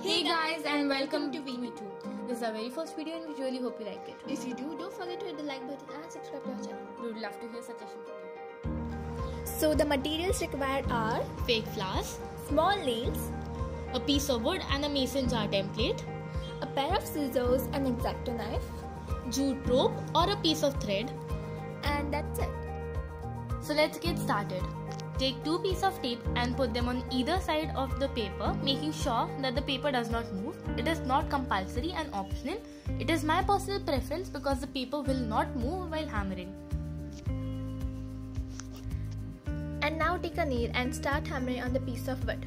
Hey guys and welcome to Me Too. This is our very first video and we really hope you like it. If you do, don't forget to hit the like button and subscribe to our channel. We would love to hear suggestions from you. So the materials required are Fake flowers, small nails, a piece of wood and a mason jar template, a pair of scissors, an X-Acto knife, jute rope or a piece of thread. and that's it. So let's get started. Take two pieces of tape and put them on either side of the paper, making sure that the paper does not move. It is not compulsory and optional. It is my personal preference because the paper will not move while hammering. And now take a nail and start hammering on the piece of wood.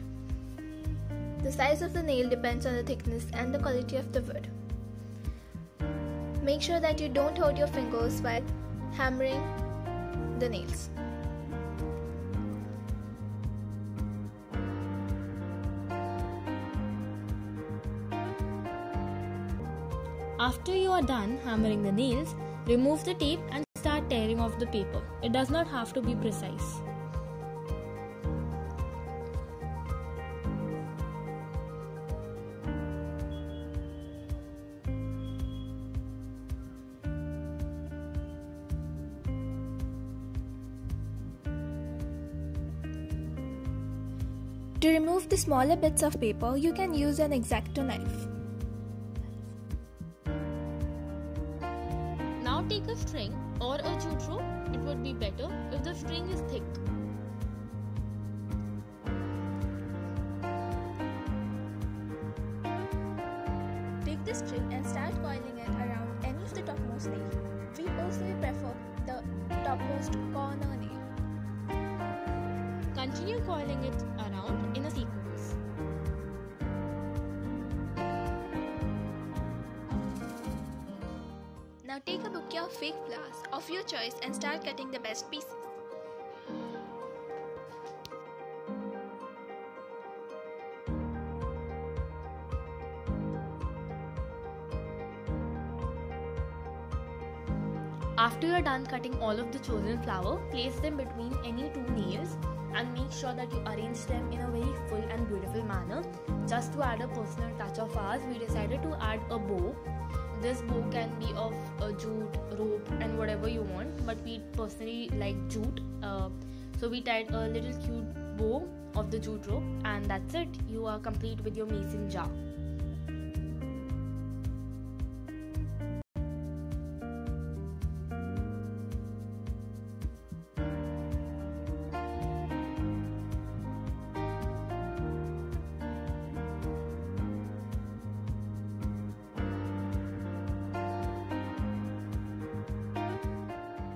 The size of the nail depends on the thickness and the quality of the wood. Make sure that you don't hurt your fingers while hammering the nails. After you are done hammering the nails, remove the tape and start tearing off the paper. It does not have to be precise. To remove the smaller bits of paper, you can use an X-Acto knife. Take a string or a jute rope. It would be better if the string is thick. Take the string and start coiling it around any of the topmost nail. We personally prefer the topmost corner nail. Continue coiling it around Now take a bouquet of fake flowers of your choice and start cutting the best pieces. After you are done cutting all of the chosen flower, place them between any two nails and make sure that you arrange them in a very full and beautiful manner. Just to add a personal touch of ours, we decided to add a bow. This bow can be of a jute, rope, and whatever you want, but we personally like jute. Uh, so we tied a little cute bow of the jute rope, and that's it. You are complete with your mason jar.